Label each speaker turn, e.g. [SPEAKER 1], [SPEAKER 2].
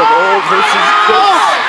[SPEAKER 1] of old versus Chris. Oh!